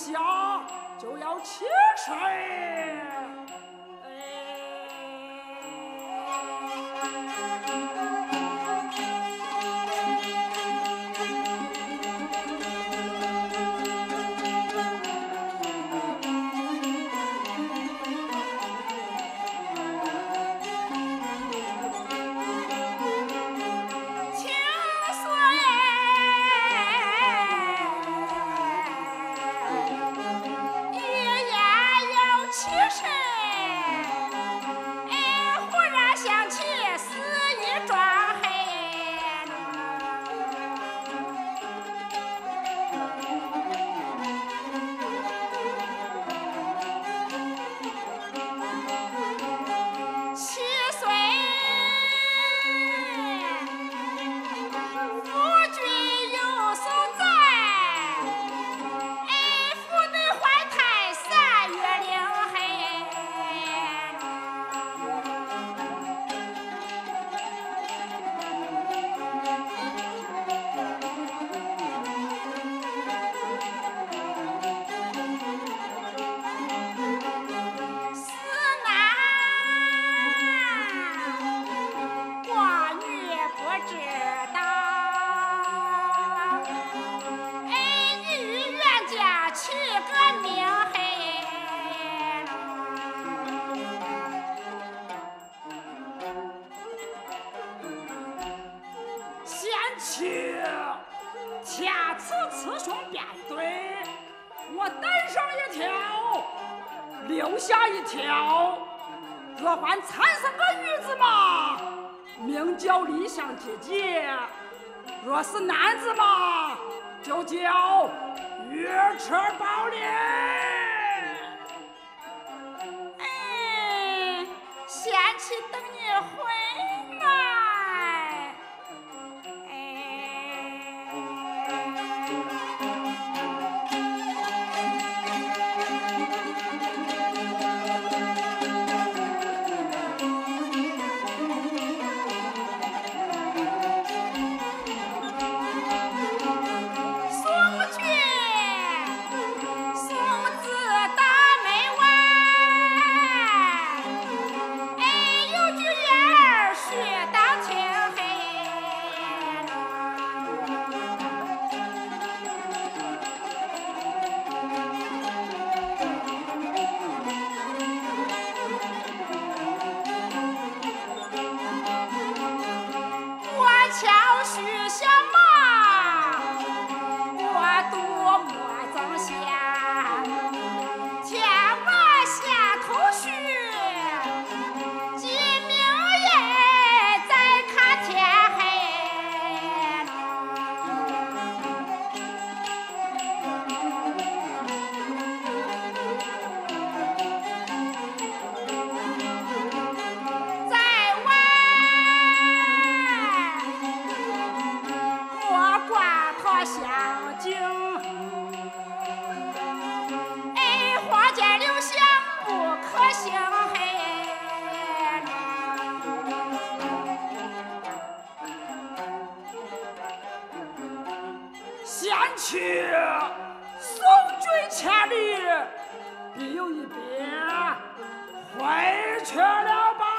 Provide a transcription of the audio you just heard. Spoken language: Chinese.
下就要起身。千次雌雄变对，我带上一条，留下一条。若还产生个女子嘛，名叫李香姐姐；若是男子嘛，就叫玉车宝莲。哎，贤妻。先去，送君千里，必有一别，回去了吧。